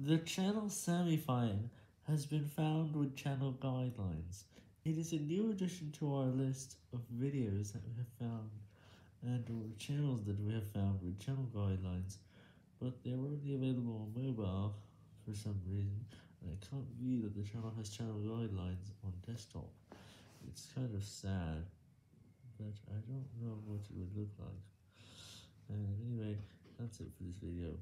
The channel Samifying has been found with channel guidelines. It is a new addition to our list of videos that we have found, and or channels that we have found with channel guidelines, but they're only available on mobile for some reason, and I can't view that the channel has channel guidelines on desktop. It's kind of sad, but I don't know what it would look like. And anyway, that's it for this video.